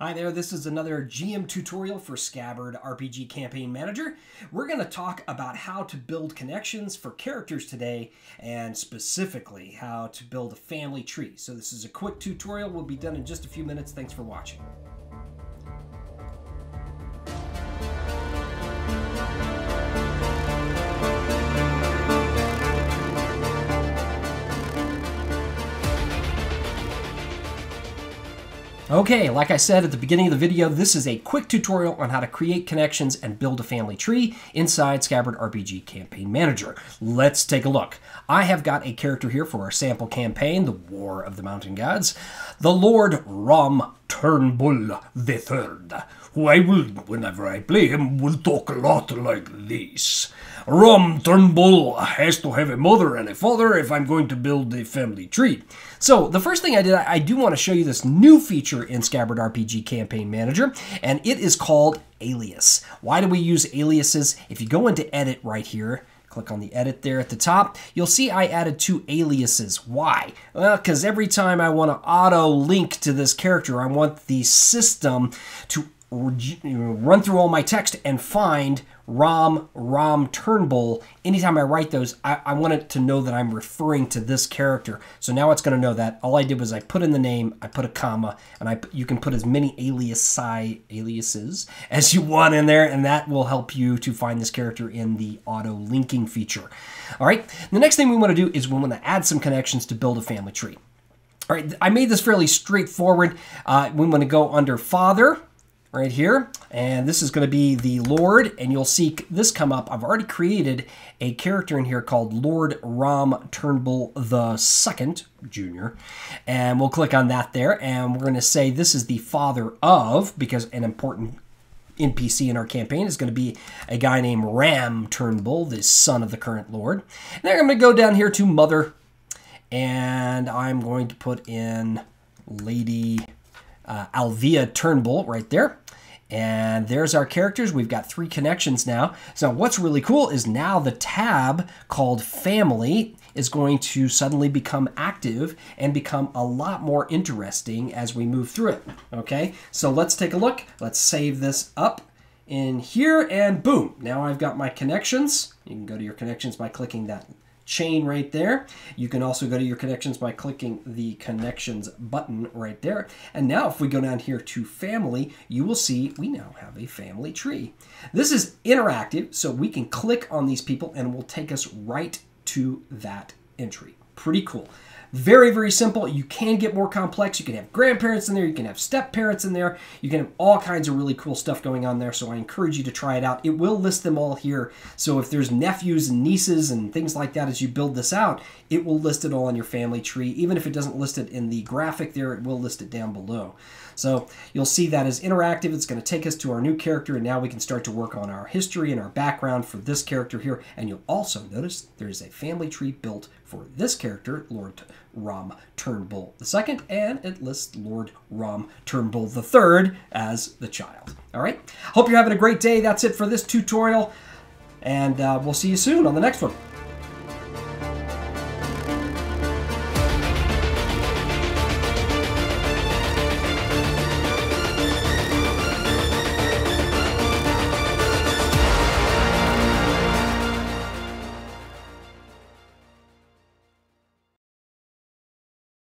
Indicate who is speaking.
Speaker 1: Hi there, this is another GM tutorial for Scabard RPG Campaign Manager. We're going to talk about how to build connections for characters today, and specifically how to build a family tree. So this is a quick tutorial, will be done in just a few minutes. Thanks for watching. Okay, like I said at the beginning of the video, this is a quick tutorial on how to create connections and build a family tree inside Scabard RPG Campaign Manager. Let's take a look. I have got a character here for our sample campaign, The War of the Mountain Gods, the Lord Rom Turnbull III, who I will, whenever I play him, will talk a lot like this. Rom Turnbull has to have a mother and a father if I'm going to build a family tree. So the first thing I did, I do want to show you this new feature in Scabard RPG Campaign Manager, and it is called Alias. Why do we use aliases? If you go into Edit right here, click on the edit there at the top, you'll see I added two aliases. Why? Well, because every time I want to auto link to this character, I want the system to run through all my text and find Rom, Rom, Turnbull. Anytime I write those, I, I, want it to know that I'm referring to this character. So now it's going to know that. All I did was I put in the name, I put a comma, and I you can put as many alias aliases as you want in there, and that will help you to find this character in the auto linking feature. All right. The next thing we want to do is we want to add some connections to build a family tree. All right, I made this fairly straightforward. Uh, we want to go under Father, right here. And this is going to be the Lord, and you'll see this come up. I've already created a character in here called Lord Rom Turnbull the Second Jr. And we'll click on that there, and we're going to say this is the father of, because an important NPC in our campaign is going to be a guy named Ram Turnbull, the son of the current Lord. And then I'm going to go down here to Mother, and I'm going to put in Lady uh, Alvia Turnbull right there. And there's our characters. We've got three connections now. So what's really cool is now the tab called Family is going to suddenly become active and become a lot more interesting as we move through it. Okay, so let's take a look. Let's save this up in here and boom, now I've got my connections. You can go to your connections by clicking that chain right there. You can also go to your connections by clicking the connections button right there. And now if we go down here to family, you will see we now have a family tree. This is interactive, so we can click on these people and it will take us right to that entry. Pretty cool. Very, very simple. You can get more complex. You can have grandparents in there. You can have step parents in there. You can have all kinds of really cool stuff going on there. So I encourage you to try it out. It will list them all here. So if there's nephews and nieces and things like that as you build this out, it will list it all on your family tree. Even if it doesn't list it in the graphic there, it will list it down below. So you'll see that as interactive. It's going to take us to our new character, and now we can start to work on our history and our background for this character here. And you'll also notice there is a family tree built for this character, Lord Rom Turnbull II, and it lists Lord Rom Turnbull III as the child. All right. Hope you're having a great day. That's it for this tutorial, and uh, we'll see you soon on the next one.